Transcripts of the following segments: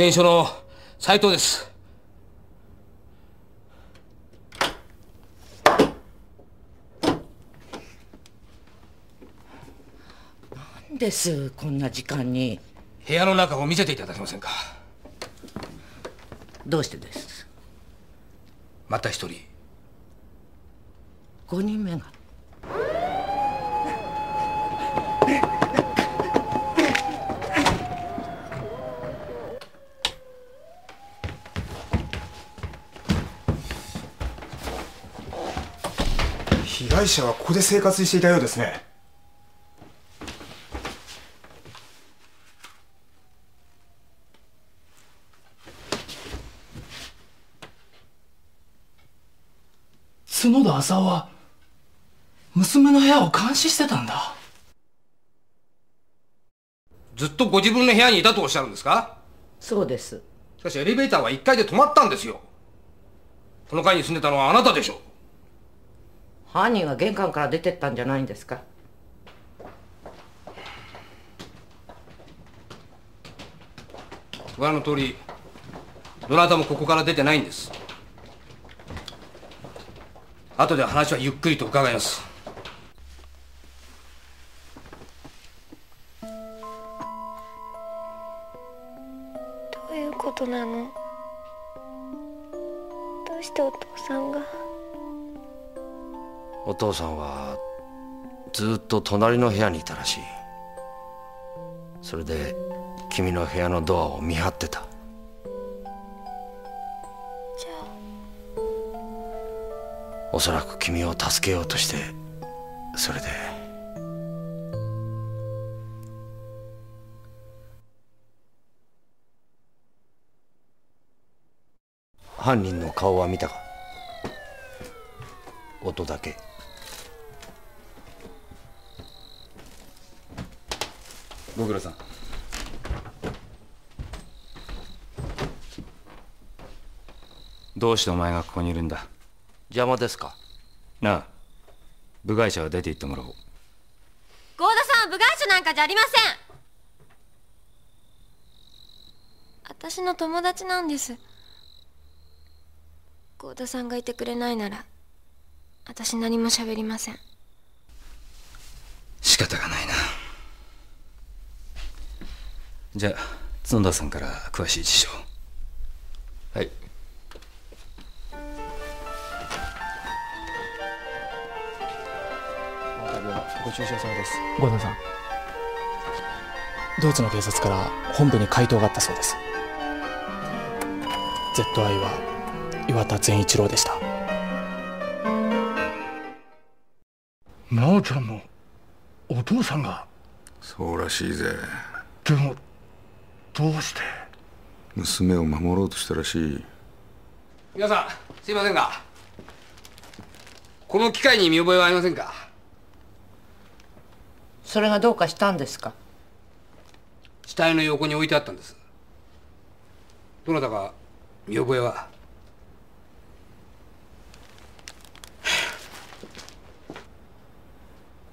田園署の斉藤です。なんですこんな時間に。部屋の中を見せていただけませんか。どうしてです？また一人。5人目が害者はここで生活していたようですね。角田浅尾は娘の部屋を監視してたんだ。ずっとご自分の部屋にいたとおっしゃるんですか？そうです。しかしエレベーターは1階で止まったんですよ。この階に住んでたのはあなたでしょ犯人は玄関から出てったんじゃないんですか？ご覧の通りどなたもここから出てないんです。後で話はゆっくりと伺います。どういうことなの？どうしてお父さんが？お父さんはずっと隣の部屋にいたらしい。それで君の部屋のドアを見張ってた。じゃおそらく君を助けようとしてそれで。犯人の顔は見たか？音だけご苦労さん。どうしてお前がここにいるんだ？邪魔ですか？なあ部外者は出て行ってもらおう。合田さんは部外者なんかじゃありません。私の友達なんです。合田さんがいてくれないなら私何も喋りません。仕方がないなじゃあ角田さんから詳しい事情。はい。ご注射さまです。ゴーダンさん。ドイツの警察から本部に回答があったそうです。ZI は岩田善一郎でした。真央ちゃんのお父さんが？そうらしいぜ。でもどうして？娘を守ろうとしたらしい。皆さんすいませんがこの機械に見覚えはありませんか？それがどうかしたんですか？死体の横に置いてあったんです。どなたか見覚えは？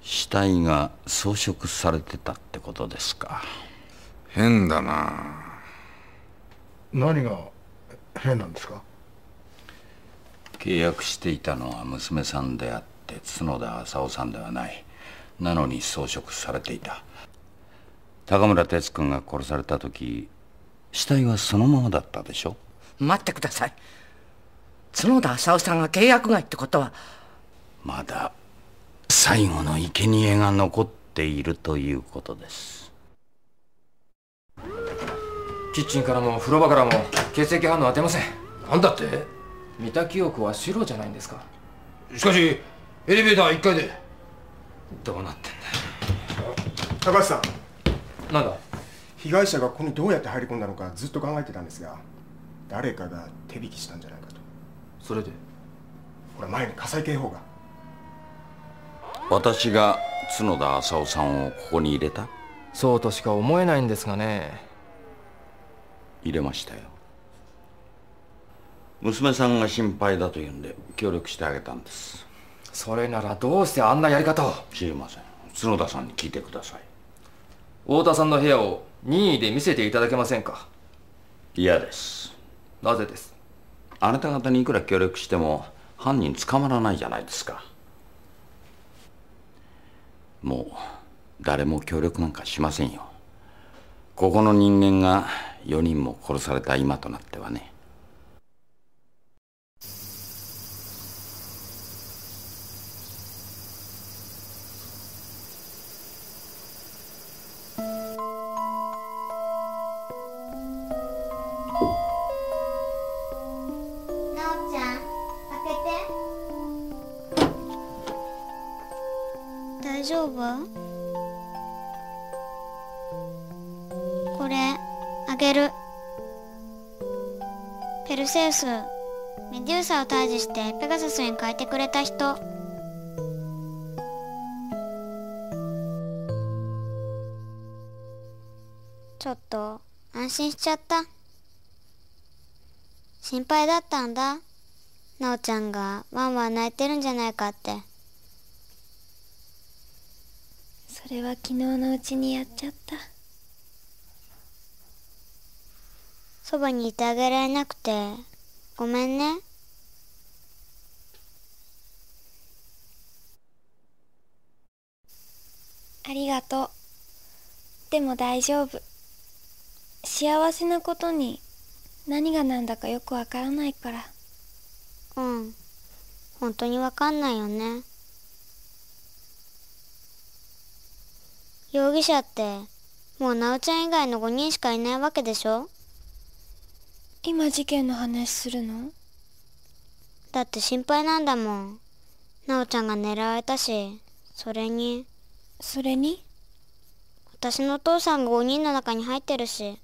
死体が装飾されてたってことですか変だな。何が変なんですか？契約していたのは娘さんであって角田浅尾さんではない。なのに装飾されていた。高村哲君が殺された時死体はそのままだったでしょ？待ってください。角田浅尾さんが契約外ってことは。まだ最後の生贄が残っているということですキッチンからも風呂場からも血液反応は出ません。なんだって？見た記憶は白じゃないんですか？しかしエレベーターは1階で。どうなってん高橋さん。なんだ？被害者がここにどうやって入り込んだのかずっと考えてたんですが誰かが手引きしたんじゃないかと。それで？ほら前に火災警報が。私が角田浅尾さんをここに入れた？そうとしか思えないんですがね入れましたよ。娘さんが心配だというんで協力してあげたんです。それならどうしてあんなやり方を？知りません。角田さんに聞いてください。太田さんの部屋を任意で見せていただけませんか？嫌です。なぜです？あなた方にいくら協力しても犯人捕まらないじゃないですか。もう誰も協力なんかしませんよ。ここの人間が4人も殺された今となってはね。ペガサスに変えてくれた人。ちょっと安心しちゃった。心配だったんだ。なおちゃんがワンワン泣いてるんじゃないかって。それは昨日のうちにやっちゃった。そばにいてあげられなくて。ごめんねありがとう。でも大丈夫。幸せなことに何が何だかよくわからないから。うん。本当にわかんないよね。容疑者ってもうなおちゃん以外の5人しかいないわけでしょ？今事件の話するの？だって心配なんだもん。なおちゃんが狙われたしそれにそれに？私のお父さんが5人の中に入ってるし。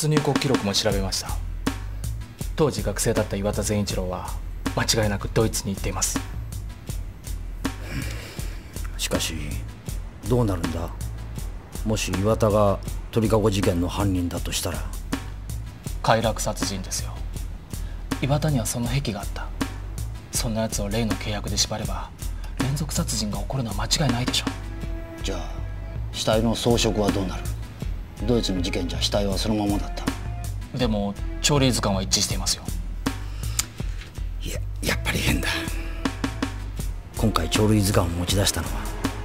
出入国記録も調べました。当時学生だった岩田善一郎は間違いなくドイツに行っています。しかしどうなるんだ？もし岩田が鳥かご事件の犯人だとしたら。快楽殺人ですよ。岩田にはその癖があった。そんな奴を例の契約で縛れば連続殺人が起こるのは間違いないでしょじゃあ死体の装飾はどうなる？ドイツの事件じゃ死体はそのままだった。でも鳥類図鑑は一致していますよ。いややっぱり変だ。今回鳥類図鑑を持ち出したのは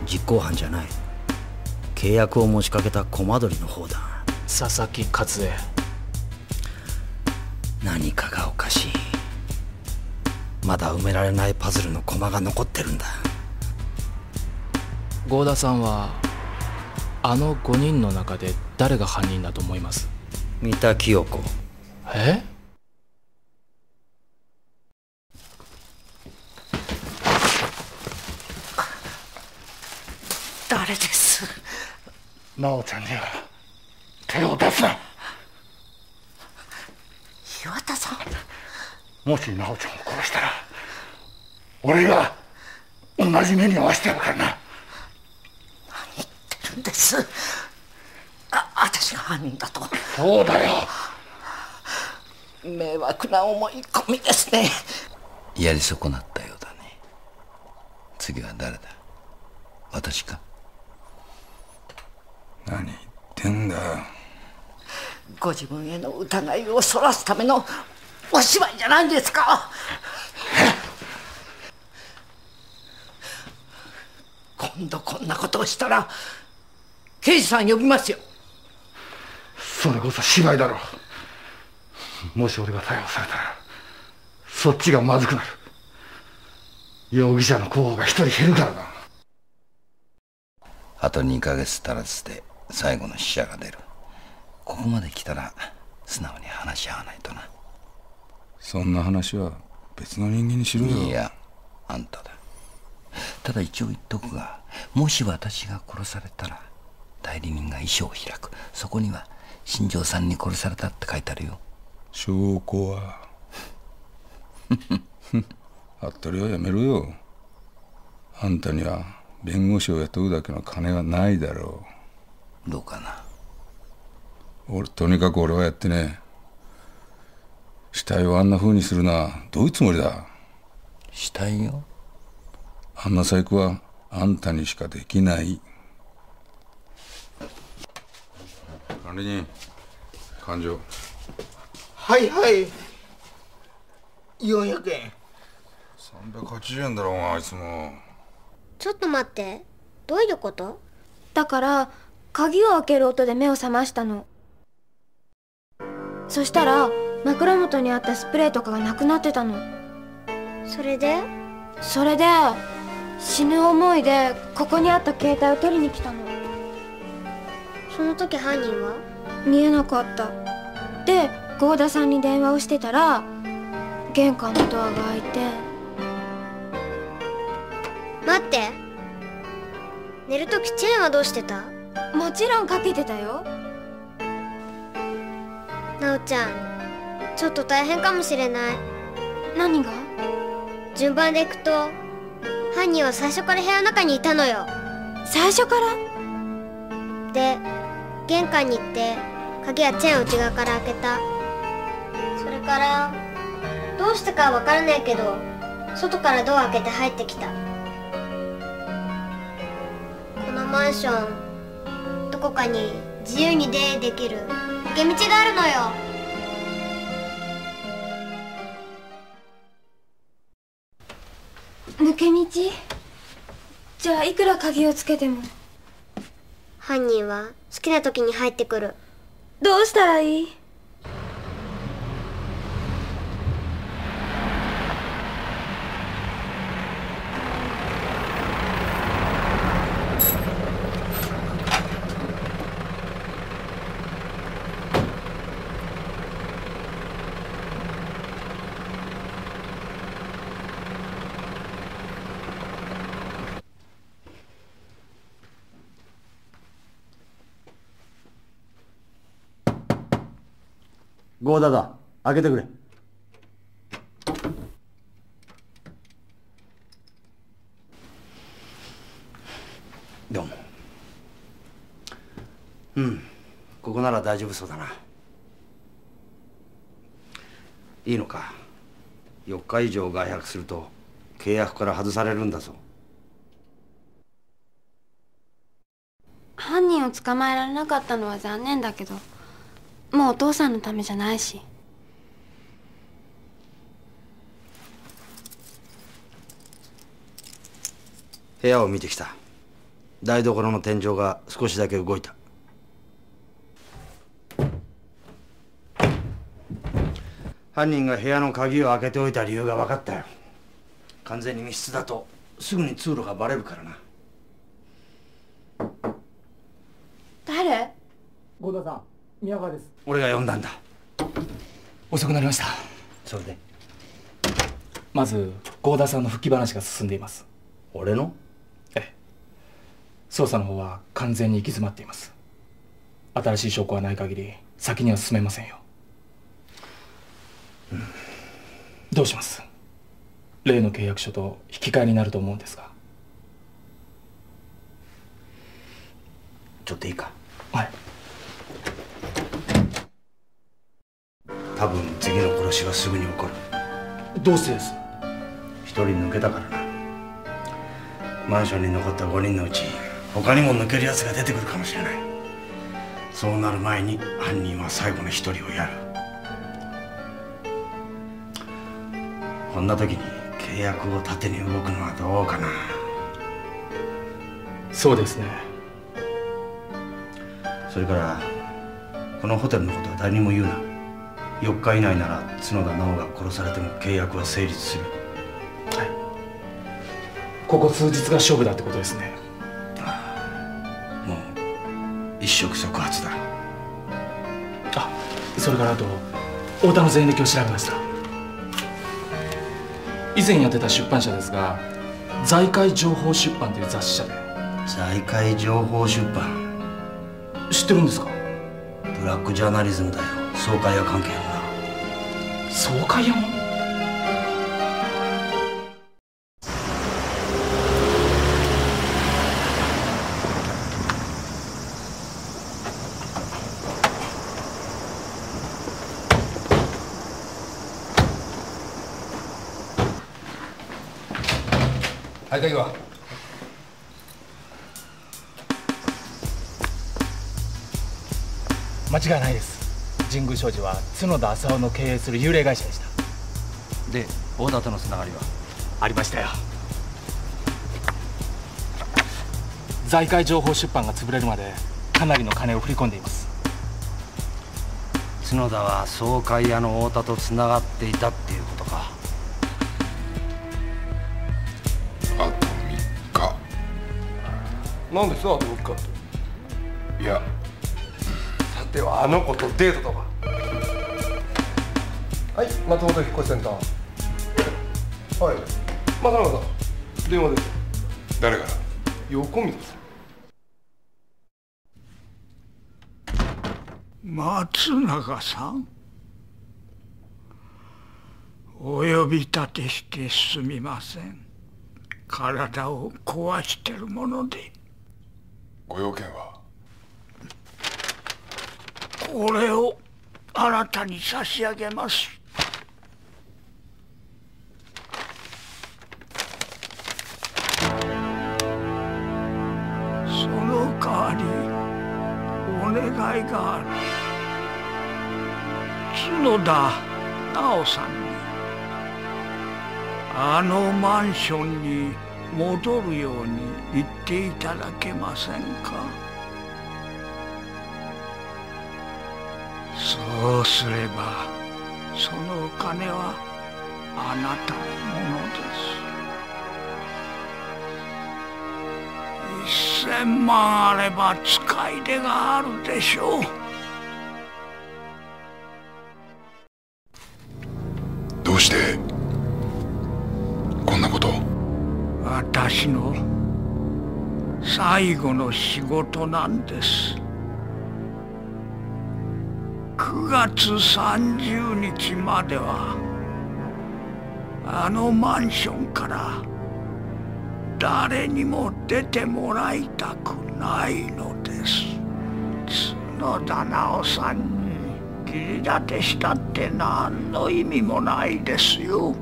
実行犯じゃない。契約を持ちかけた駒取の方だ。佐々木和恵何かがおかしい。まだ埋められないパズルの駒が残ってるんだ。合田さんはあの5人の中で誰が犯人だと思います？三田清子。え？誰です？なおちゃんには手を出すな。岩田さん。もしなおちゃんを殺したら俺が同じ目に遭わせてやるからな。るんです？あ私が犯人だと。そうだよ。迷惑な思い込みですね。やり損なったようだね。次は誰だ？私か？何言ってんだご自分への疑いをそらすためのお芝居じゃないんですか？今度こんなことをしたら刑事さん呼びますよそれこそ芝居だろもし俺が逮捕されたらそっちがまずくなる。容疑者の候補が一人減るからな。あと2ヶ月足らずで最後の死者が出る。ここまで来たら素直に話し合わないとな。そんな話は別の人間にしろよ。いやあんただ。ただ一応言っとくがもし私が殺されたら代理人が遺書を開く。そこには新庄さんに殺されたって書いてあるよ。証拠は。服部はやめろよ。あんたには弁護士を雇うだけの金はないだろう。どうかな。俺とにかく俺はやってね死体をあんな風にするのはどういうつもりだ？死体よあんな細工はあんたにしかできない管理人勘定はいはい。400円。380円だろお前あいつも。ちょっと待って。どういうこと？だから鍵を開ける音で目を覚ましたの。そしたら枕元にあったスプレーとかがなくなってたの。それで？それで死ぬ思いでここにあった携帯を取りに来たのその時犯人は？見えなかった。で合田さんに電話をしてたら玄関のドアが開いて。待って。寝る時チェーンはどうしてた？もちろんかけてたよ。なおちゃんちょっと大変かもしれない。何が？順番でいくと犯人は最初から部屋の中にいたのよ。最初から？で玄関に行って鍵やチェーンを内側から開けた。それからどうしてかは分からないけど外からドア開けて入ってきた。このマンションどこかに自由に出入りできる抜け道があるのよ。抜け道？じゃあいくら鍵をつけても。犯人は好きな時に入ってくる。どうしたらいい？合田だ。開けてくれ。どうも。うん。ここなら大丈夫そうだな。いいのか。4日以上外泊すると契約から外されるんだぞ。犯人を捕まえられなかったのは残念だけど。もうお父さんのためじゃないし。部屋を見てきた。台所の天井が少しだけ動いた。犯人が部屋の鍵を開けておいた理由が分かったよ。完全に密室だとすぐに通路がバレるからな。誰？合田さん宮川です。俺が呼んだんだ。遅くなりました。それで？まず合田さんの復帰話が進んでいます。俺の？ええ。捜査の方は完全に行き詰まっています。新しい証拠はない限り先には進めませんよ、うん、どうします？例の契約書と引き換えになると思うんですが。ちょっといいか？はい多分次の殺しはすぐに起こる。どうしてです？一人抜けたからな。マンションに残った5人のうち他にも抜けるやつが出てくるかもしれない。そうなる前に犯人は最後の一人をやる。こんな時に契約を盾に動くのはどうかな。そうですね。それからこのホテルのことは誰にも言うな4日以内なら角田直が殺されても契約は成立する。はい。ここ数日が勝負だってことですね。もう一触即発だ。あそれからあと太田の前歴を調べました。以前やってた出版社ですが財界情報出版という雑誌社で。財界情報出版。知ってるんですか？ブラックジャーナリズムだよ。総会屋関係のな総会屋も合鍵は間違いないです。神宮商事は角田浅尾の経営する幽霊会社でした。で大田とのつながりは？ありましたよ。財界情報出版が潰れるまでかなりの金を振り込んでいます。角田は総会屋の太田とつながっていたっていうことか。あと3日。なんですあと3日って？いやさてはあの子とデートとか。はい松本引っ越しセンター。はい。正中さん電話です。誰から？横溝さん。松永さん。お呼び立てしてすみません。体を壊してるもので。ご用件は？これをあなたに差し上げます。その代わりお願いがある。角田直さんにあのマンションに戻るように言っていただけませんか？うすればそのお金はあなたのものです。一千万あれば使い手があるでしょう。どうしてこんなことを？私の最後の仕事なんです9月30日まではあのマンションから誰にも出てもらいたくないのです。角田直さんに切り立てしたって何の意味もないです。よ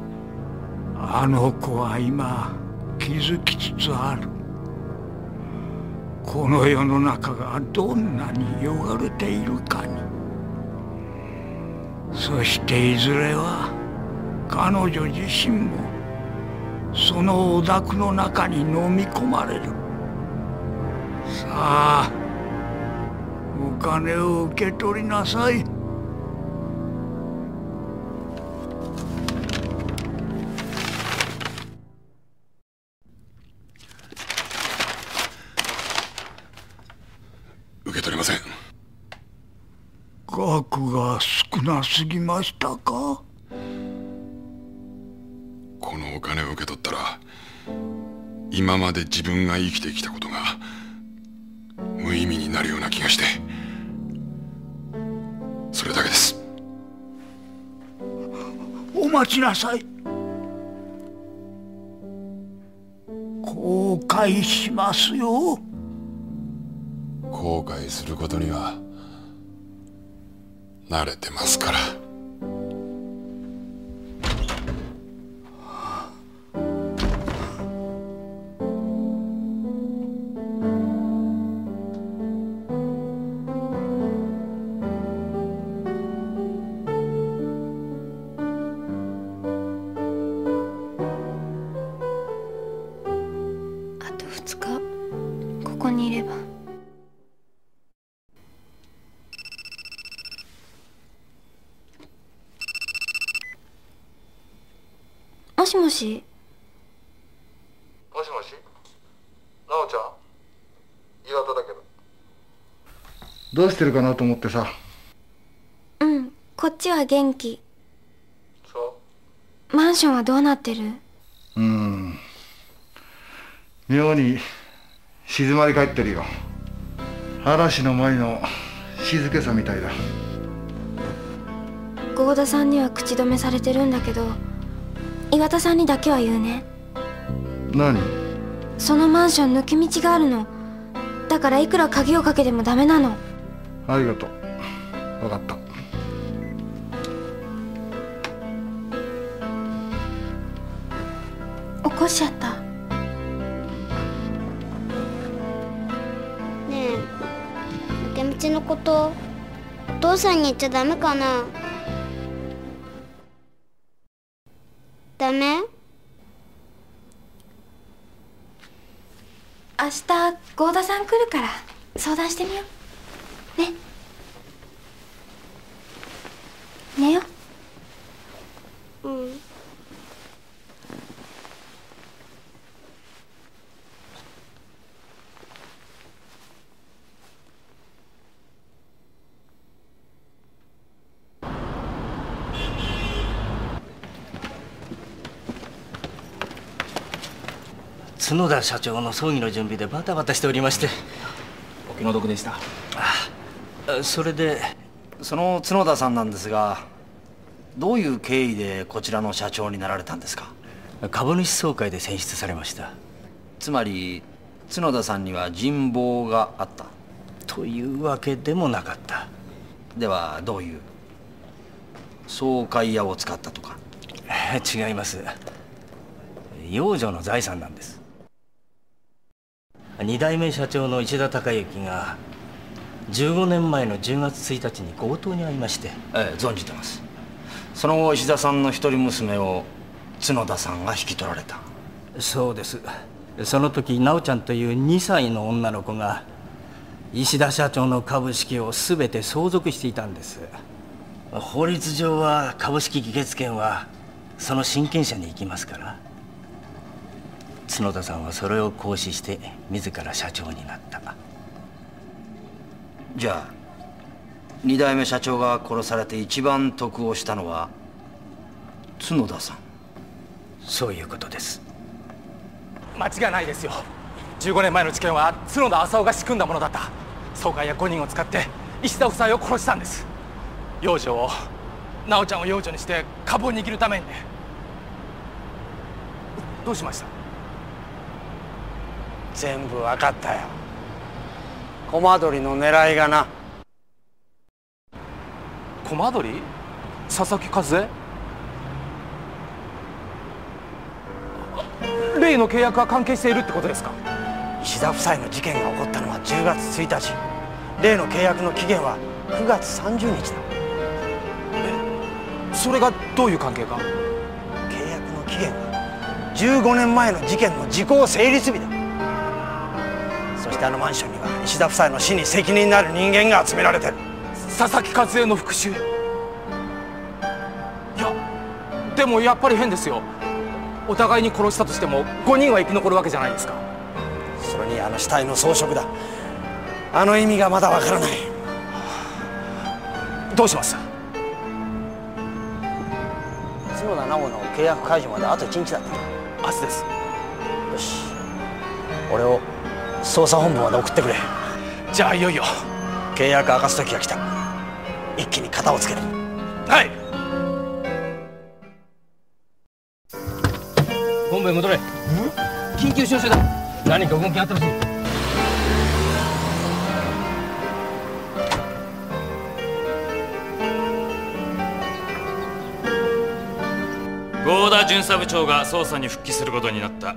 あの子は今気づきつつあるこの世の中がどんなに汚れているかにそしていずれは彼女自身もそのお宅の中に飲み込まれる。さあお金を受け取りなさい。少なすぎましたか？このお金を受け取ったら今まで自分が生きてきたことが無意味になるような気がしてそれだけです。お待ちなさい。後悔しますよ。後悔することには慣れてますから。してるかなと思ってさ。うんこっちは元気。そマンションはどうなってる？うん。妙に静まり返ってるよ。嵐の前の静けさみたいだ。合田さんには口止めされてるんだけど岩田さんにだけは言うね。何？そのマンション抜け道があるの。だからいくら鍵をかけてもダメなのありがとう。分かった。起こしちゃった。ねえ。抜け道のことお父さんに言っちゃダメかな。ダメ？明日合田さん来るから相談してみようね。寝よう。ん。角田社長の葬儀の準備でバタバタしておりまして。お気の毒でした。あそれでその角田さんなんですがどういう経緯でこちらの社長になられたんですか？株主総会で選出されました。つまり角田さんには人望があった？というわけでもなかった。ではどういう？総会屋を使ったとか？違います。養女の財産なんです。二代目社長の石田孝之が15年前の10月1日に強盗に遭いましてええ存じてます。その後石田さんの一人娘を角田さんが引き取られた。そうです。その時直ちゃんという2歳の女の子が石田社長の株式を全て相続していたんです。法律上は株式議決権はその親権者に行きますから。角田さんはそれを行使して自ら社長になったじゃあ二代目社長が殺されて一番得をしたのは角田さん。そういうことです。間違いないですよ。15年前の事件は角田浅尾が仕組んだものだった。総会や5人を使って石田夫妻を殺したんです。養女を直ちゃんを養女にして株を握るためにね。どうしました？全部分かったよコマドリの狙いがな。駒取佐々木和恵？例の契約が関係しているってことですか？石田夫妻の事件が起こったのは10月1日。例の契約の期限は9月30日だ。それがどういう関係か？契約の期限は15年前の事件の時効成立日だ。そしてあのマンションには石田夫妻の死に責任のある人間が集められてる。佐々木和恵の復讐。いやでもやっぱり変ですよ。お互いに殺したとしても5人は生き残るわけじゃないですか。それにあの死体の装飾だ。あの意味がまだわからない。どうします？角田直の契約解除まであと1日だって。明日です。よし。俺を捜査本部まで送ってくれ。じゃあいよいよ。契約明かす時が来た。一気に型をつけるはい。本部へ戻れ。緊急招集だ。何か動きあったらしい。合田巡査部長が捜査に復帰することになった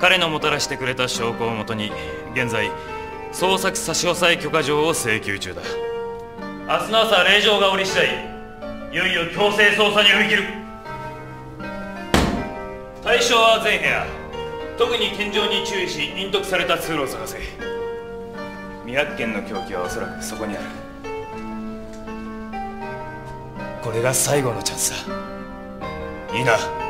彼のもたらしてくれた証拠をもとに現在捜索差し押さえ許可状を請求中だ。明日の朝令状が降り次第いよいよ強制捜査に踏み切る。対象は全部屋特に天井に注意し隠匿された通路を探せ。未発見の凶器はおそらくそこにある。これが最後のチャンスだ。いいな。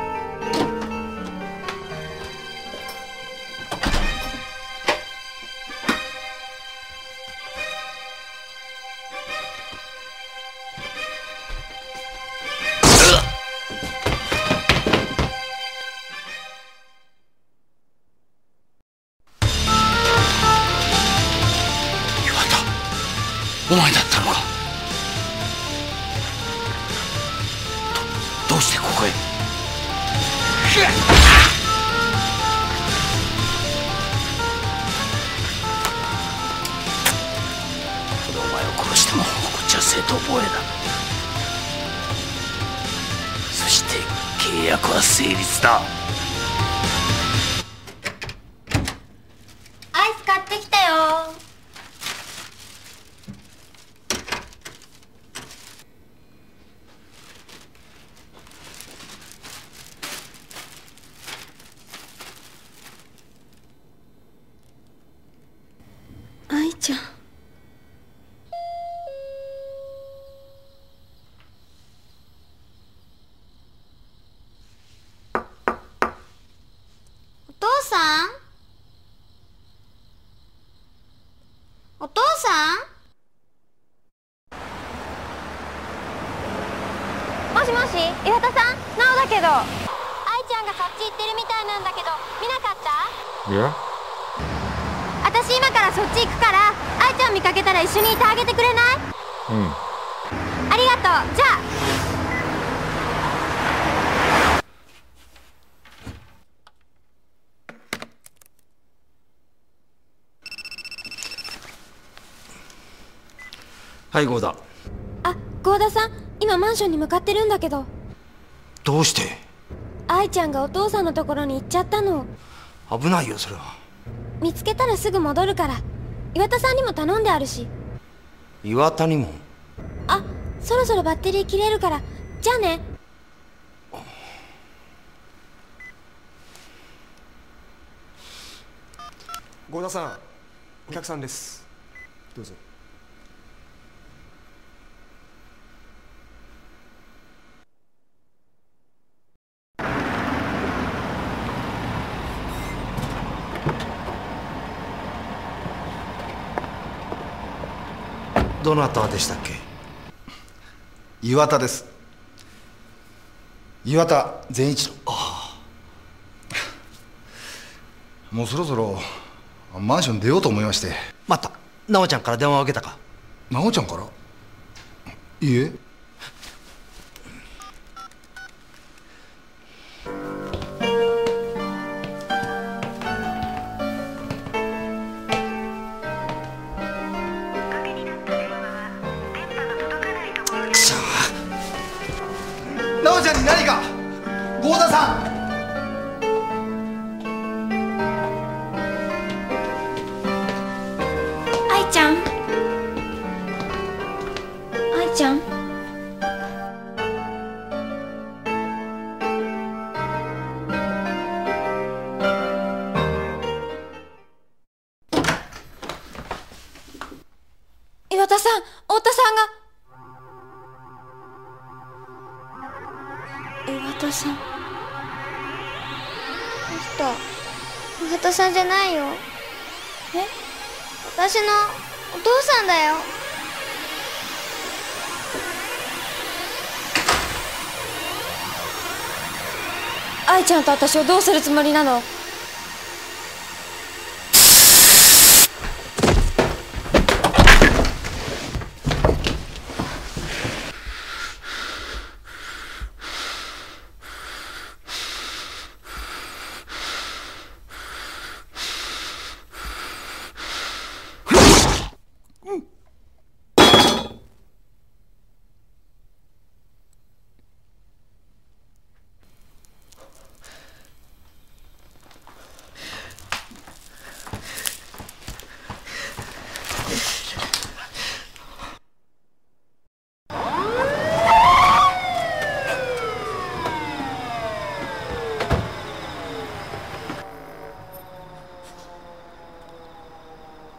っちは正当防衛だ。そして契約は成立だアイス買ってきたよ愛ちゃんお父さんお父さんもしもし岩田さんなおだけど愛ちゃんがそっち行ってるみたいなんだけど見なかったいや私今からそっち行くから愛ちゃん見かけたら一緒にいてあげてくれないうんありがとうじゃあはい合田。あ合田さん今マンションに向かってるんだけど。どうして？愛ちゃんがお父さんのところに行っちゃったの。危ないよそれは。見つけたらすぐ戻るから。岩田さんにも頼んであるし。岩田にも？あそろそろバッテリー切れるから。じゃあね。合田さんお客さんです。どうぞどなたでしたっけ？岩田です。岩田善一郎。もうそろそろマンション出ようと思いまして。待った奈緒ちゃんから電話を受けたか？奈緒ちゃんから？いいえ愛ちゃんと私をどうするつもりなの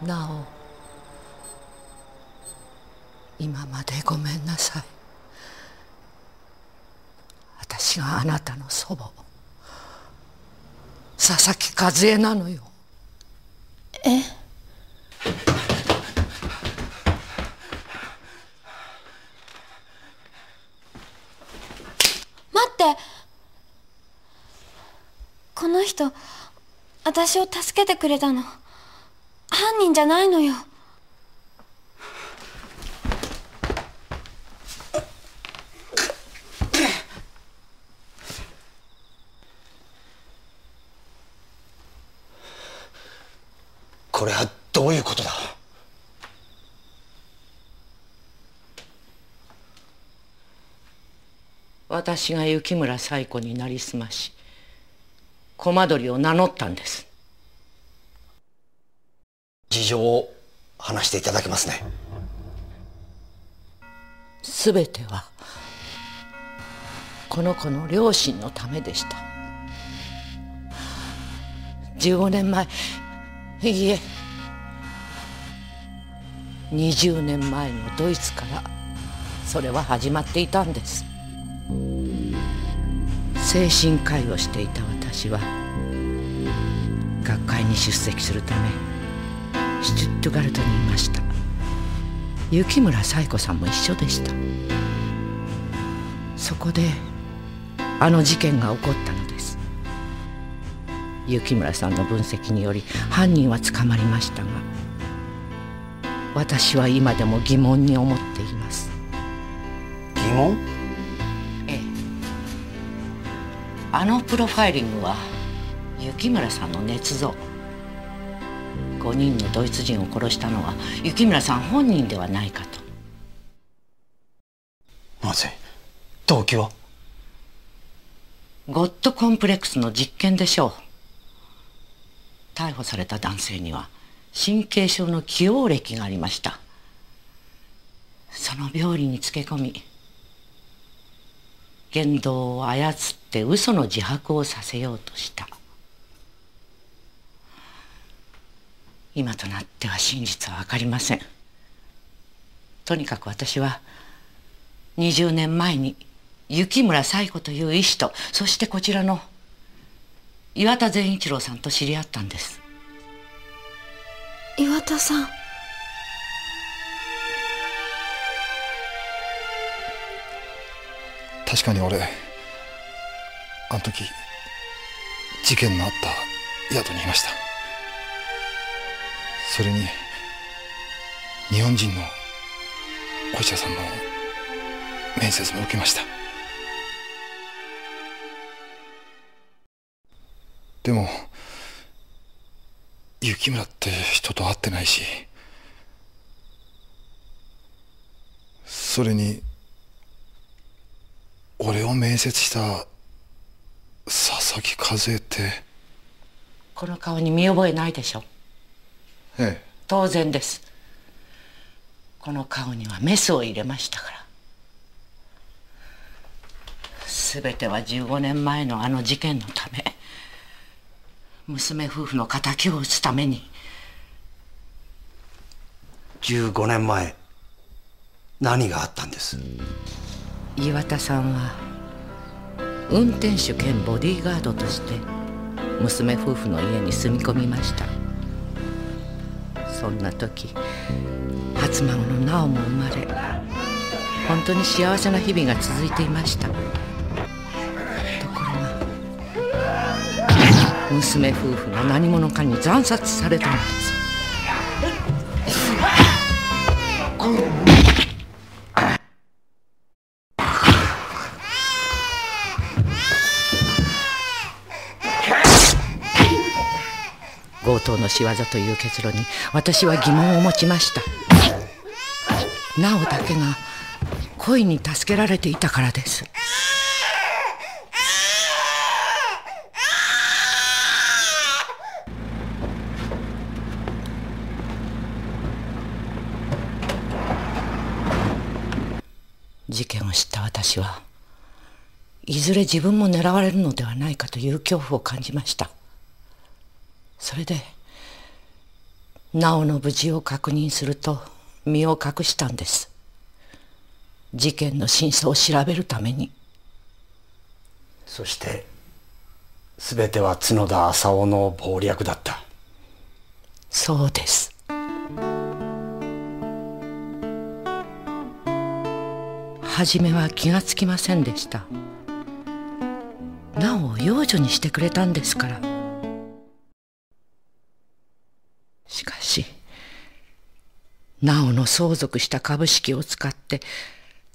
なお今までごめんなさい私があなたの祖母佐々木和恵なのよ。え？待って。この人私を助けてくれたの。犯人じゃないのよこれはどういうことだ？私が雪村冴子になりすまし駒取を名乗ったんです。事情を話していただけますね。すべてはこの子の両親のためでした。15年前いいえ20年前のドイツからそれは始まっていたんです。精神科医をしていた私は学会に出席するためシュチュットガルトにいました。雪村冴子さんも一緒でした。そこであの事件が起こったのです。雪村さんの分析により犯人は捕まりましたが私は今でも疑問に思っています。疑問？ええ。あのプロファイリングは雪村さんの捏造。5人のドイツ人を殺したのは雪村さん本人ではないかと。なぜ？動機は？ゴッドコンプレックスの実験でしょう。逮捕された男性には神経症の起用歴がありました。その病理につけ込み言動を操って嘘の自白をさせようとした。今となっては真実は分かりません。とにかく私は20年前に雪村冴子という医師とそしてこちらの岩田善一郎さんと知り合ったんです。岩田さん。確かに俺あの時事件のあった宿にいました。それに日本人のお医者さんの面接も受けました。でも雪村って人と会ってないしそれに俺を面接した佐々木和恵ってこの顔に見覚えないでしょ？ええ。当然です。この顔にはメスを入れましたから。全ては15年前のあの事件のため娘夫婦の敵を討つために。15年前何があったんです？岩田さんは運転手兼ボディーガードとして娘夫婦の家に住み込みました。そんな時初孫の直も生まれ本当に幸せな日々が続いていました娘夫婦が何者かに惨殺されたのです。強盗の仕業という結論に私は疑問を持ちました。なおだけが恋に助けられていたからです事件を知った私はいずれ自分も狙われるのではないかという恐怖を感じました。それで直の無事を確認すると身を隠したんです。事件の真相を調べるために。そして全ては角田浅尾の謀略だった。そうです初めは気がつきませんでした。なお養女にしてくれたんですから。しかしなおの相続した株式を使って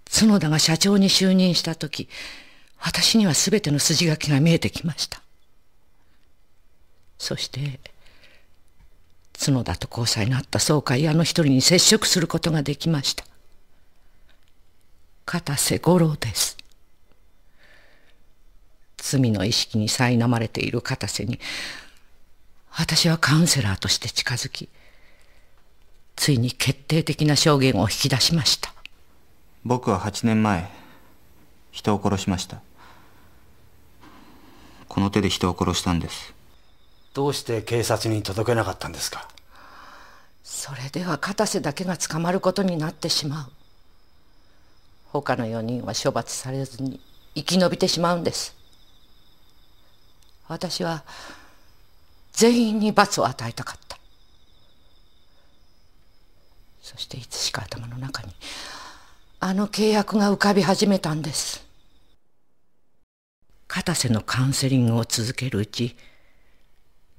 角田が社長に就任した時私には全ての筋書きが見えてきました。そして角田と交際のあった総会屋の一人に接触することができました。片瀬五郎です。罪の意識に苛まれている片瀬に私はカウンセラーとして近づきついに決定的な証言を引き出しました。僕は8年前人を殺しました。この手で人を殺したんです。どうして警察に届けなかったんですか？それでは片瀬だけが捕まることになってしまう他の4人は処罰されずに生き延びてしまうんです。私は全員に罰を与えたかった。そしていつしか頭の中にあの契約が浮かび始めたんです。片瀬のカウンセリングを続けるうち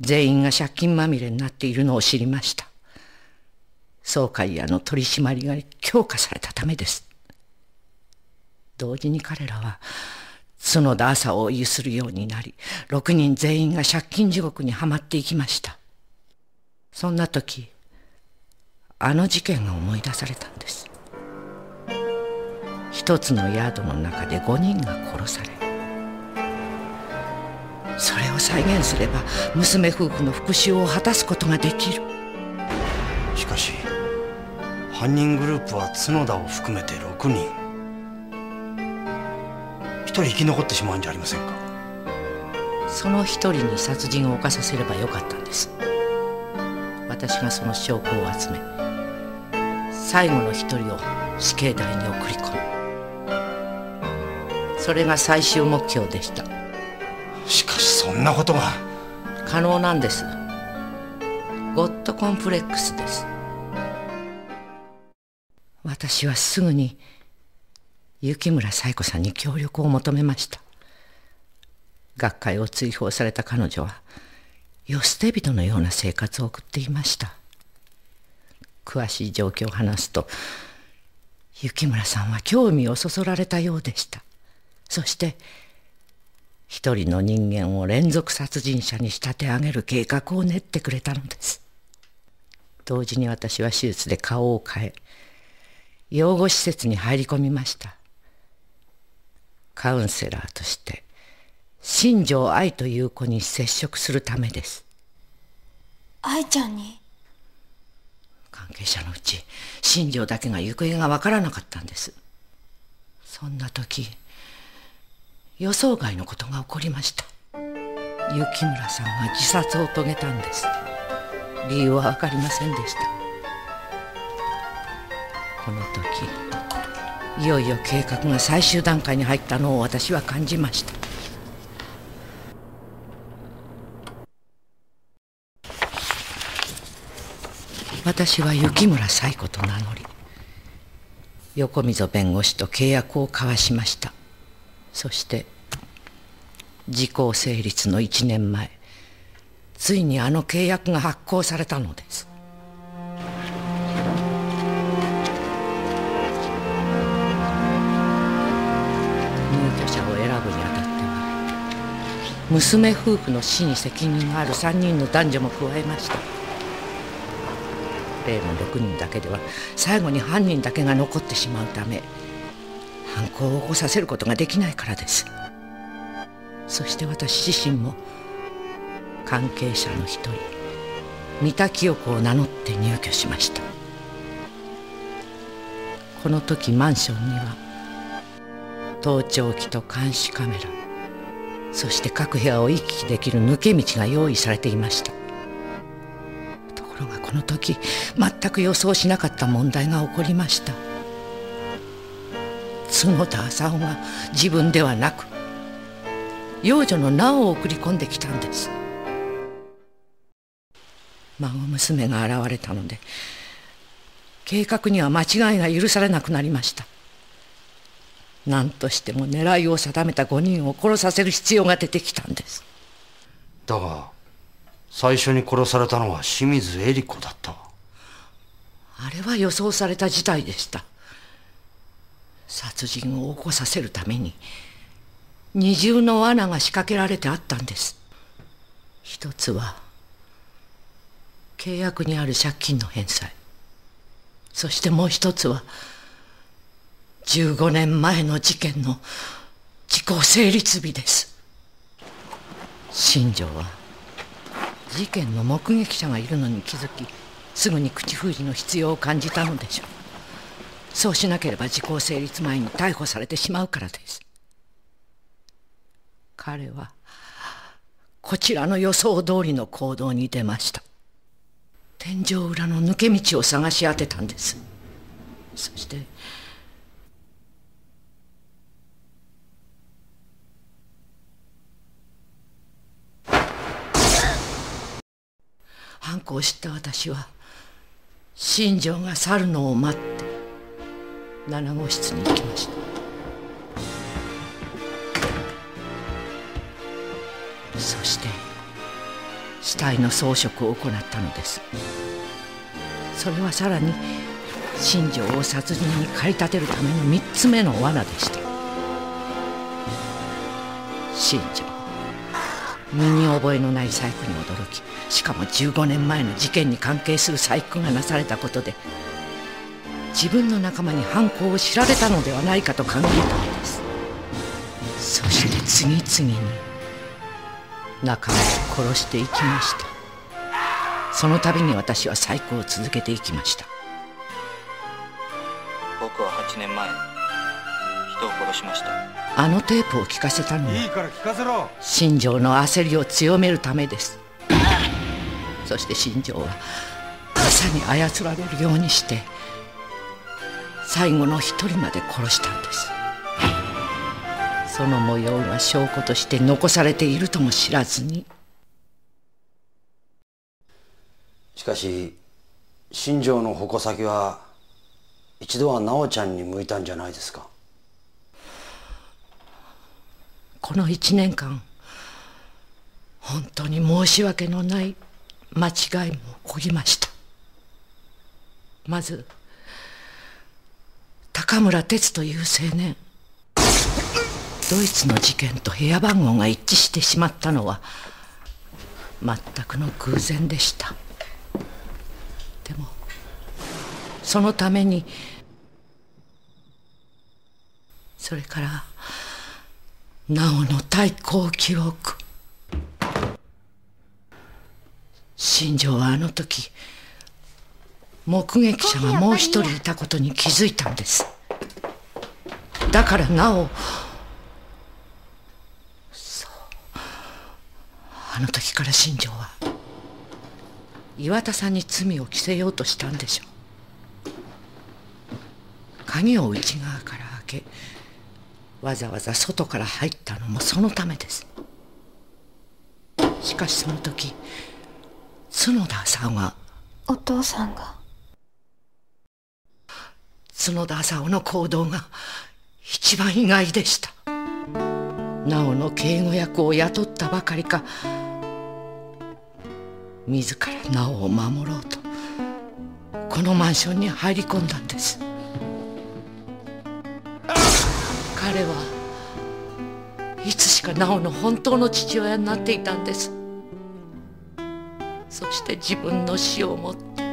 全員が借金まみれになっているのを知りました。総会屋の取り締まりが強化されたためです。同時に彼らは角田朝をゆするようになり6人全員が借金地獄にはまっていきました。そんな時あの事件が思い出されたんです。一つのヤードの中で5人が殺されそれを再現すれば娘夫婦の復讐を果たすことができる。しかし犯人グループは角田を含めて6人。人生き残ってしまうんじゃありませんか？その一人に殺人を犯させればよかったんです。私がその証拠を集め最後の一人を死刑台に送り込む。それが最終目標でした。しかしそんなことが可能なんです。ゴッドコンプレックスです。私はすぐに雪村冴子さんに協力を求めました。学会を追放された彼女は世捨て人のような生活を送っていました。詳しい状況を話すと雪村さんは興味をそそられたようでした。そして一人の人間を連続殺人者に仕立て上げる計画を練ってくれたのです。同時に私は手術で顔を変え養護施設に入り込みました。カウンセラーとして新庄愛という子に接触するためです。愛ちゃんに？関係者のうち新庄だけが行方がわからなかったんです。そんな時予想外のことが起こりました。雪村さんは自殺を遂げたんです。理由は分かりませんでした。この時いよいよ計画が最終段階に入ったのを私は感じました。私は雪村冴子と名乗り横溝弁護士と契約を交わしました。そして時効成立の1年前ついにあの契約が発行されたのです。娘夫婦の死に責任がある3人の男女も加えました。例の6人だけでは最後に犯人だけが残ってしまうため犯行を起こさせることができないからです。そして私自身も関係者の一人三田清子を名乗って入居しました。この時マンションには盗聴器と監視カメラそして各部屋を行き来できる抜け道が用意されていました。ところがこの時全く予想しなかった問題が起こりました。角田浅尾が自分ではなく幼女の名を送り込んできたんです。孫娘が現れたので計画には間違いが許されなくなりました。何としても狙いを定めた5人を殺させる必要が出てきたんです。だが最初に殺されたのは清水恵理子だった。あれは予想された事態でした。殺人を起こさせるために二重の罠が仕掛けられてあったんです。一つは契約にある借金の返済。そしてもう一つは15年前の事件の時効成立日です。新庄は事件の目撃者がいるのに気づきすぐに口封じの必要を感じたのでしょう。そうしなければ時効成立前に逮捕されてしまうからです。彼はこちらの予想通りの行動に出ました。天井裏の抜け道を探し当てたんです。そして犯行を知った私は新庄が去るのを待って7号室に行きました。そして死体の装飾を行ったのです。それはさらに新庄を殺人に駆り立てるための3つ目の罠でした。新庄。身に覚えのない細工に驚きしかも15年前の事件に関係する細工がなされたことで自分の仲間に犯行を知られたのではないかと考えたのです。そして次々に仲間を殺していきました。その度に私は細工を続けていきました。僕は8年前人を殺しました。あのテープを聞かせたのいいはから聞かせろ。新庄の焦りを強めるためです。そして新庄は朝に操られるようにして最後の一人まで殺したんです。その模様が証拠として残されているとも知らずに。しかし新庄の矛先は一度は直ちゃんに向いたんじゃないですかこの一年間本当に申し訳のない間違いもこぎました。まず高村哲という青年ドイツの事件と部屋番号が一致してしまったのは全くの偶然でした。でもそのためにそれからなおの対抗記憶。新庄はあの時目撃者がもう一人いたことに気づいたんです。だからなおそうあの時から新庄は岩田さんに罪を着せようとしたんでしょう。鍵を内側から開けわざわざ外から入ったのもそのためです。しかしその時角田さんはお父さんが。角田浅尾の行動が一番意外でした。なおの警護役を雇ったばかりか自らなおを守ろうとこのマンションに入り込んだんです彼はいつしかなおの本当の父親になっていたんです。そして自分の死をもって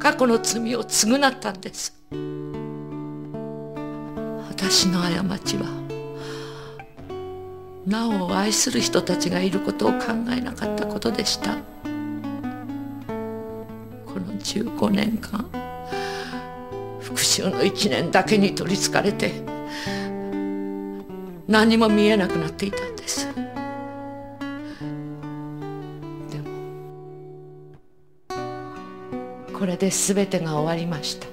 過去の罪を償ったんです。私の過ちはなおを愛する人たちがいることを考えなかったことでした。この15年間復讐の1年だけに取りつかれて何も見えなくなっていたんです。でもこれで全てが終わりました。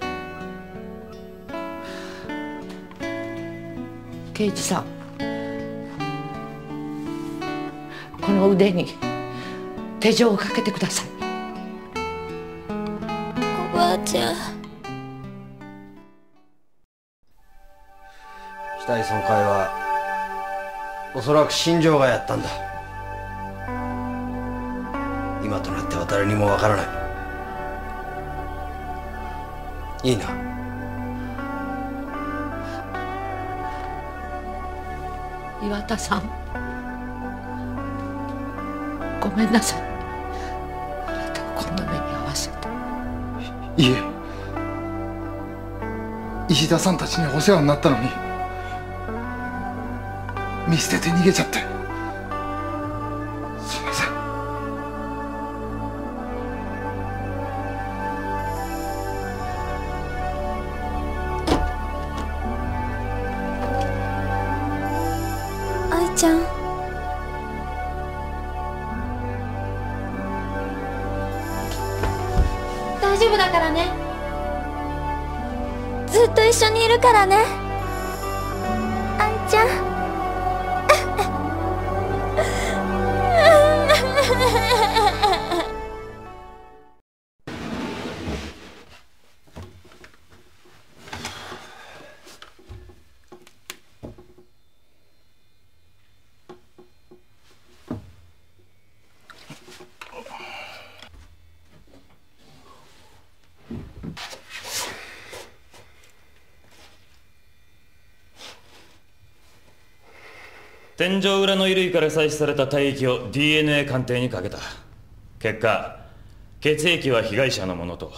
刑事さんこの腕に手錠をかけてください。おばあちゃん。死体損壊はおそらく新庄がやったんだ。今となっては誰にもわからない。いいな。岩田さん。ごめんなさいいえ。石田さんたちにお世話になったのに見捨てて逃げちゃって。すいません。愛ちゃん。大丈夫だからね。ずっと一緒にいるからね。天井裏の衣類から採取された体液を DNA 鑑定にかけた。結果血液は被害者のものと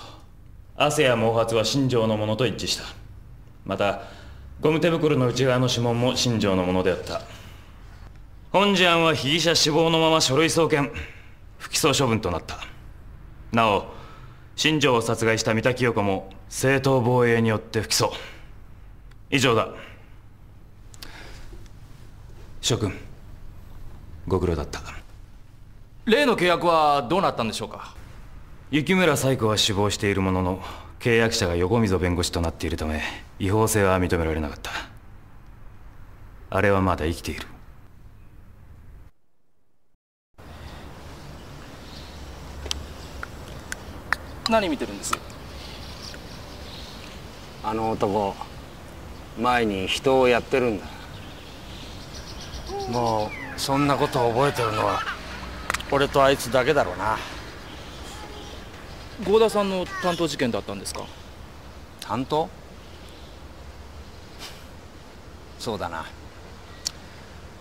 汗や毛髪は新庄のものと一致した。またゴム手袋の内側の指紋も新庄のものであった。本事案は被疑者死亡のまま書類送検不起訴処分となった。なお新庄を殺害した三田清子も正当防衛によって不起訴。以上だ。諸君ご苦労だった。例の契約はどうなったんでしょうか？雪村彩子は死亡しているものの契約者が横溝弁護士となっているため違法性は認められなかった。あれはまだ生きている。何見てるんです？あの男前に人をやってるんだもうそんなことを覚えてるのは俺とあいつだけだろうな。合田さんの担当事件だったんですか？担当？そうだな。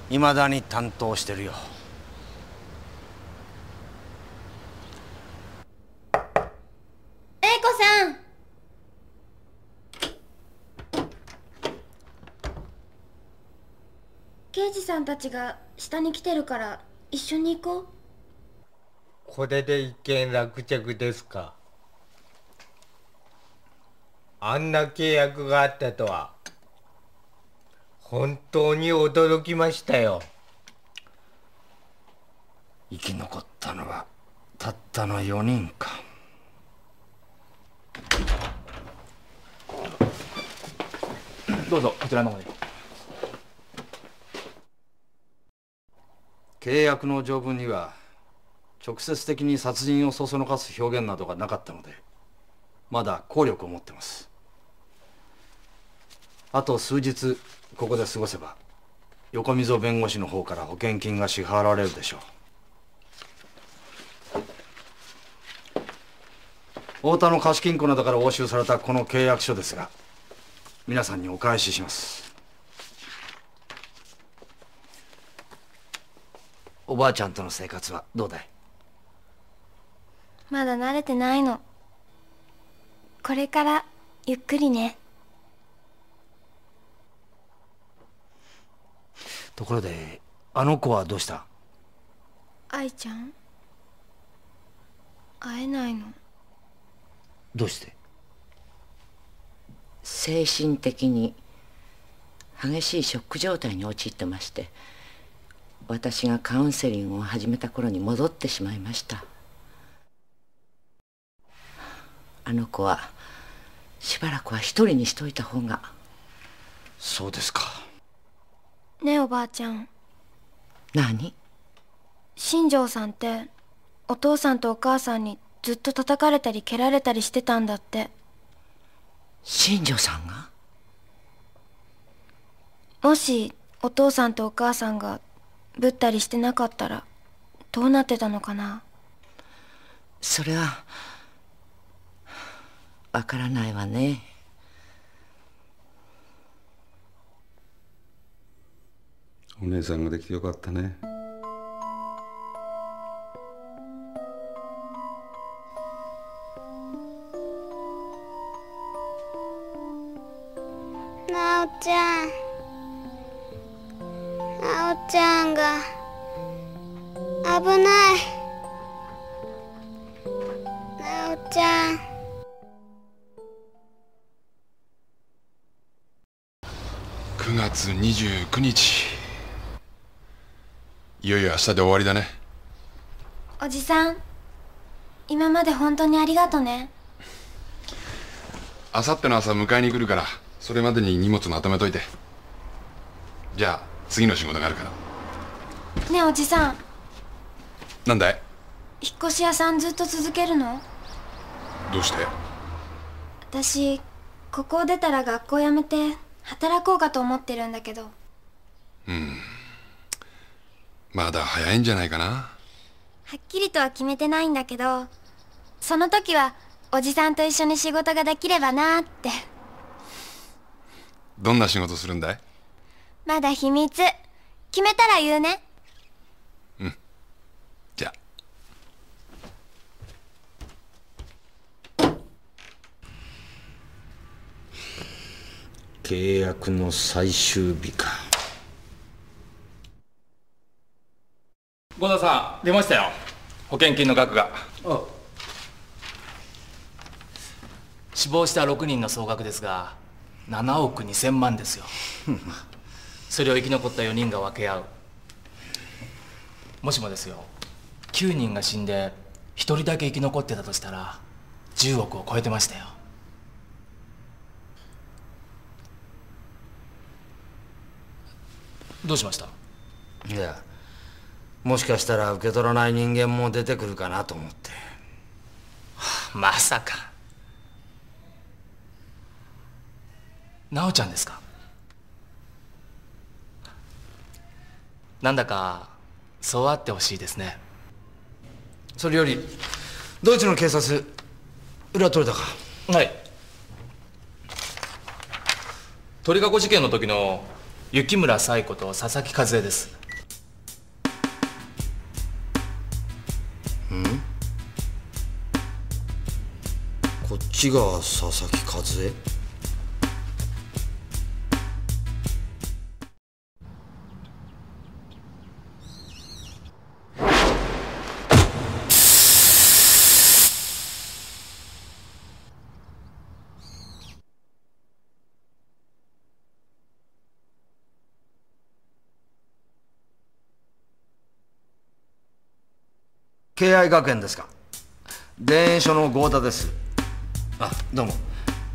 未だに担当してるよ。英子さん刑事さんたちが下に来てるから一緒に行こう。これで一件落着ですか。あんな契約があったとは本当に驚きましたよ。生き残ったのはたったの4人か。どうぞこちらの方に契約の条文には直接的に殺人をそそのかす表現などがなかったのでまだ効力を持ってます。あと数日ここで過ごせば横溝弁護士の方から保険金が支払われるでしょう。太田の貸金庫などから押収されたこの契約書ですが皆さんにお返しします。おばあちゃんとの生活はどうだい？まだ慣れてないの。これからゆっくりね。ところであの子はどうした？愛ちゃん？会えないの？どうして？精神的に激しいショック状態に陥ってまして私がカウンセリングを始めた頃に戻ってしまいました。あの子はしばらくは一人にしといた方が。そうですか。ねえおばあちゃん。何？新庄さんってお父さんとお母さんにずっと叩かれたり蹴られたりしてたんだって。新庄さんが？もしお父さんとお母さんがぶったりしてなかったらどうなってたのかな？それはわからないわね。お姉さんができてよかったね。なおちゃん。なおちゃんが。危ない。なおちゃん。9月29日いよいよ明日で終わりだね。おじさん。今まで本当にありがとね。明後日の朝迎えに来るからそれまでに荷物まとめといて。じゃあ次の仕事があるから。ねえおじさん。なんだい？引っ越し屋さんずっと続けるの？どうして？私ここを出たら学校辞めて働こうかと思ってるんだけど。うん。まだ早いんじゃないかな。はっきりとは決めてないんだけどその時はおじさんと一緒に仕事ができればなーって。どんな仕事するんだい？まだ秘密。決めたら言うね。じゃあ。契約の最終日か。郷田さん出ましたよ。保険金の額が。死亡した6人の総額ですが7億2000万ですよそれを生き残った4人が分け合う。もしもですよ9人が死んで1人だけ生き残ってたとしたら10億を超えてましたよ。どうしました？いやもしかしたら受け取らない人間も出てくるかなと思って。まさか。奈緒ちゃんですか？なんだかそうあってほしいですね。それよりドイツの警察裏取れたか？はい。鳥籠事件の時の雪村冴子と佐々木和恵です。うん？こっちが佐々木和恵？敬愛学園ですか？田園署の合田です。あどうも。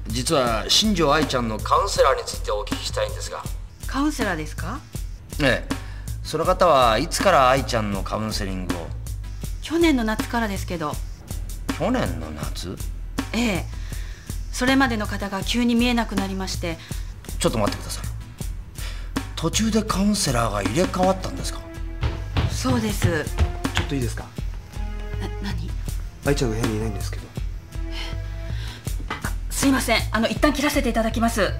実は新庄愛ちゃんのカウンセラーについてお聞きしたいんですが。カウンセラーですか？ええ。その方はいつから愛ちゃんのカウンセリングを？去年の夏からですけど。去年の夏？ええ。それまでの方が急に見えなくなりまして。ちょっと待ってください。途中でカウンセラーが入れ替わったんですか？そうです。ちょっといいですか？愛ちゃんが部屋にいないんですけど。すいません。あの一旦切らせていただきます。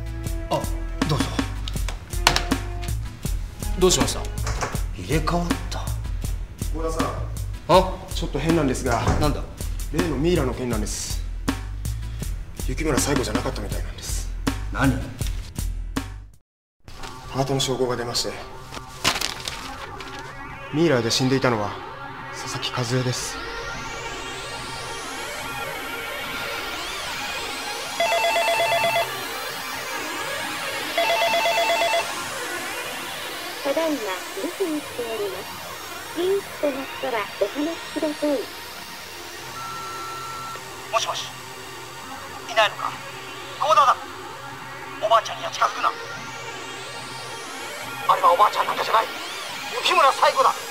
あどうぞ。どうしました？入れ替わった。小田さん。あ？ちょっと変なんですが。なんだ？例のミイラの件なんです。雪村最後じゃなかったみたいなんです。何？ハートの照合が出まして。ミイラで死んでいたのは佐々木和恵ですにしております。ピンチとなったらお話しください。もしもし。いないのか。行動だ。おばあちゃんには近づくな。あれはおばあちゃんなんかじゃない。雪村最後だ。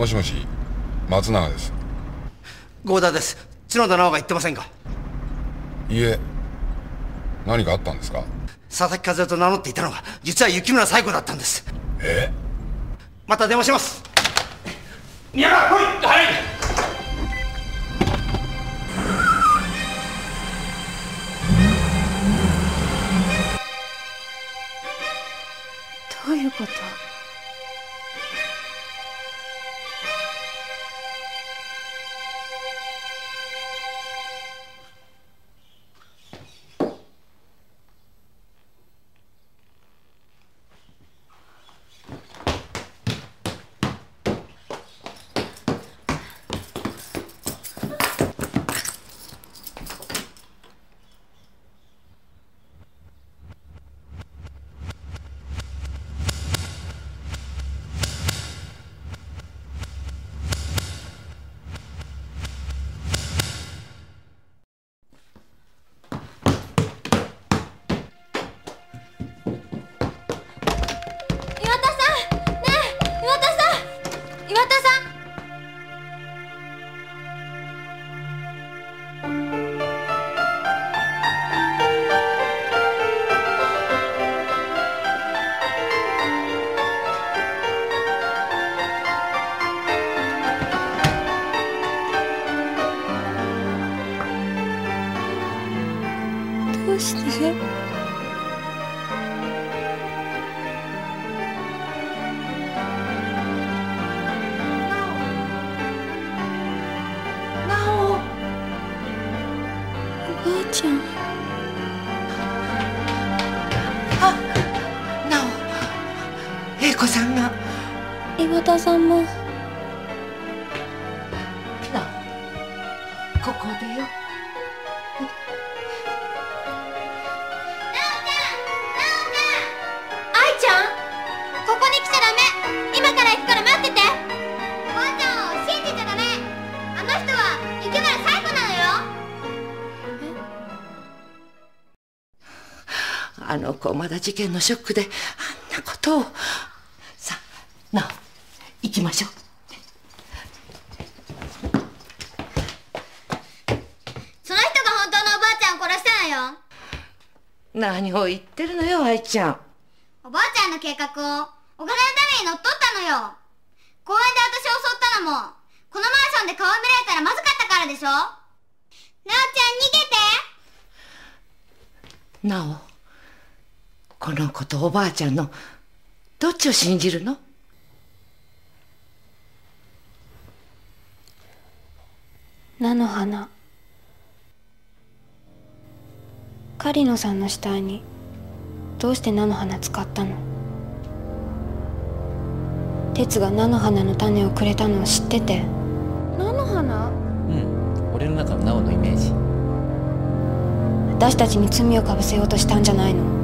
もしもし松永です。合田です。角田直が言ってませんか？いいえ何かあったんですか？佐々木和夫と名乗っていたのが実は雪村冴子だったんです。え？また電話します。宮川田さんも。なおここでよ。あの子まだ事件のショックであんなことをさあなお行きましょうその人が本当のおばあちゃんを殺したのよ何を言ってるのよ愛ちゃん。おばあちゃんの計画をお金のために乗っ取ったのよ。公園で私を襲ったのもこのマンションで顔を見られたらまずかったからでしょ。なおちゃん逃げて。なおこの子とおばあちゃんのどっちを信じるの？菜の花。狩野さんの死体にどうして菜の花使ったの？哲が菜の花の種をくれたのを知ってて。菜の花？うん。俺の中の直のイメージ。私たちに罪をかぶせようとしたんじゃないの？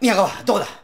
宮川どこだ？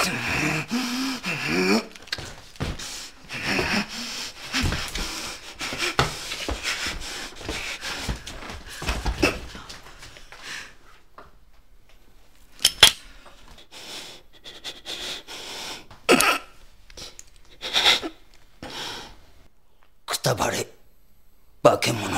くたばれ化け物。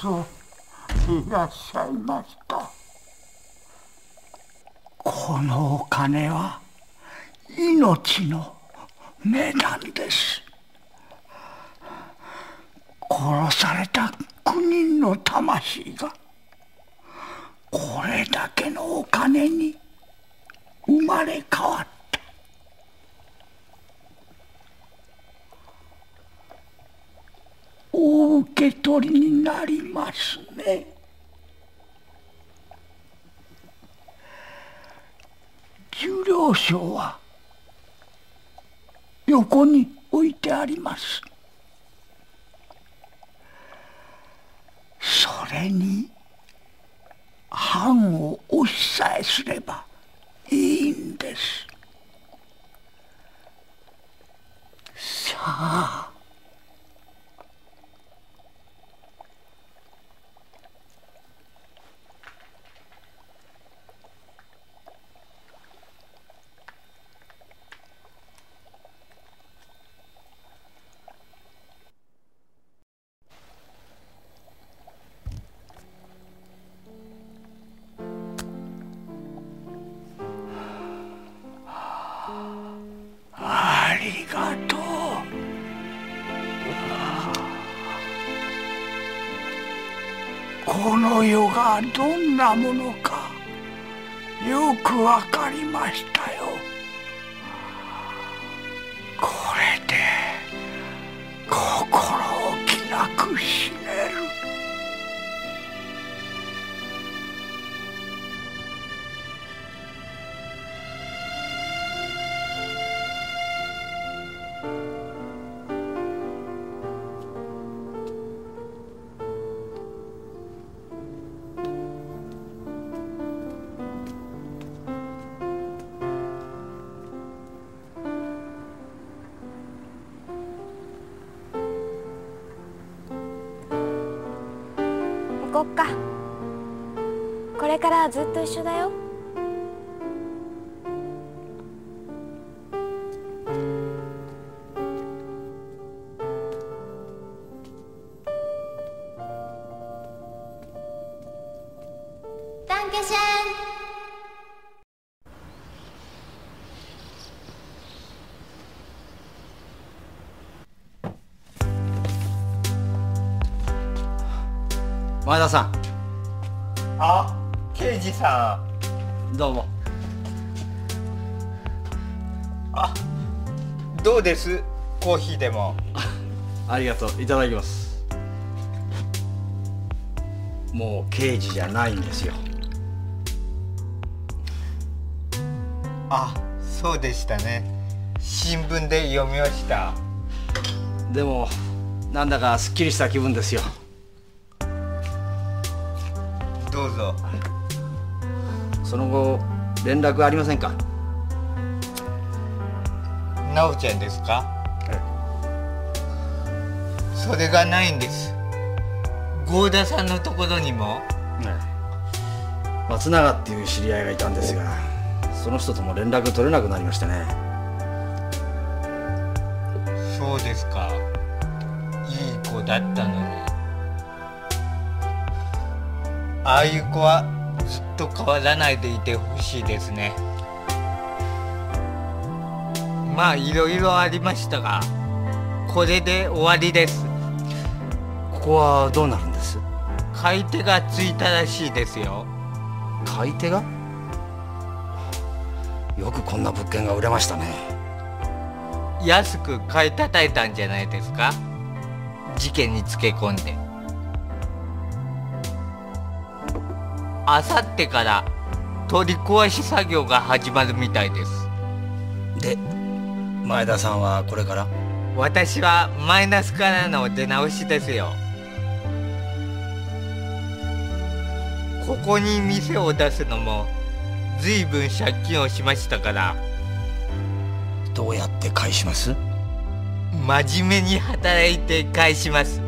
こそいらっしゃいました。このお金は命の値段です。殺された9人の魂がこれだけのお金に生まれ変わった。受け取りになりますね。重量賞は横に置いてあります。それに判を押しさえすればいいんです。さあがどんなものかよくわかりましたはずっとただきます。もう刑事じゃないんですよ。あそうでしたね。新聞で読みました。でもなんだかすっきりした気分ですよ。どうぞ。その後連絡ありませんか？なおちゃんですか？それがないんです。合田さんのところにも。松永っていう知り合いがいたんですがその人とも連絡取れなくなりましてね。そうですか。いい子だったのに。ああいう子はずっと変わらないでいてほしいですね。まあいろいろありましたがこれで終わりですここはどうなるんです？買い手がついたらしいですよ。買い手が？よくこんな物件が売れましたね。安く買い叩いたんじゃないですか？事件につけ込んで。あさってから取り壊し作業が始まるみたいです。で前田さんはこれから？私はマイナスからの出直しですよここに店を出すのも随分借金をしましたから。どうやって返します？真面目に働いて返します。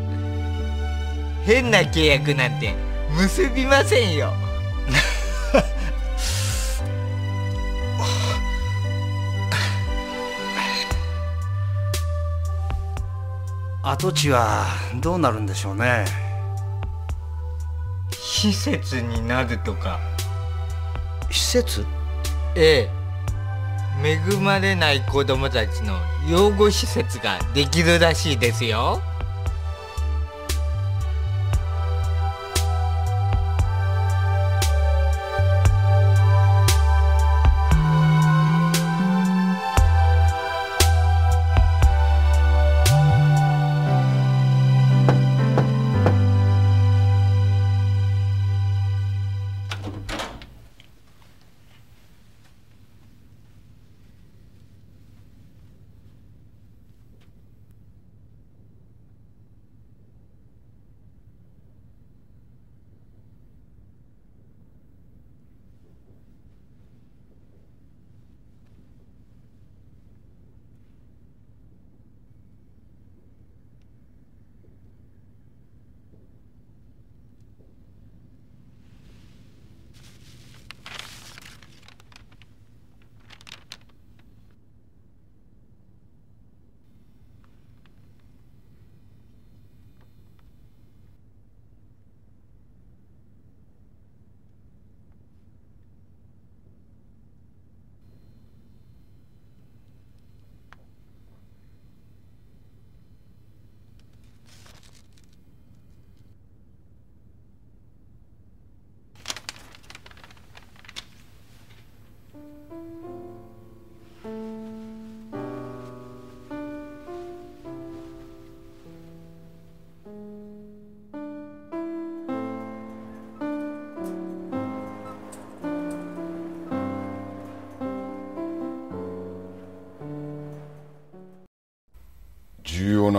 変な契約なんて結びませんよ。跡地はどうなるんでしょうね施設になるとか。施設？ええ。恵まれない子供たちの養護施設ができるらしいですよ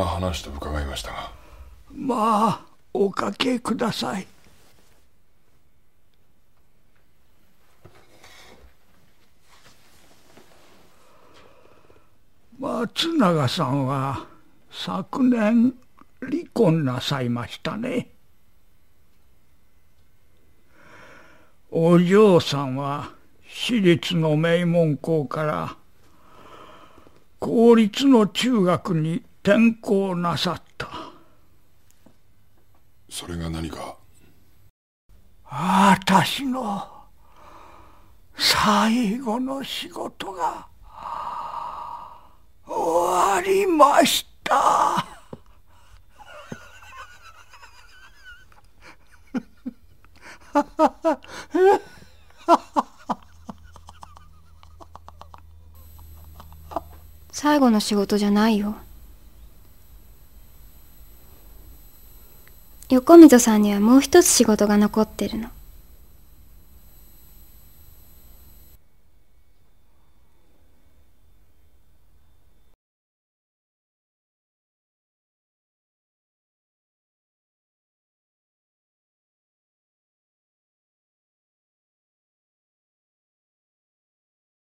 な話と伺いましたが。まあおかけください。松永さんは昨年離婚なさいましたね。お嬢さんは私立の名門校から公立の中学に転校なさった。それが何か？私の最後の仕事が終わりました。最後の仕事じゃないよ横溝さんにはもう一つ仕事が残ってるの。